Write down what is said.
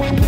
Thank you.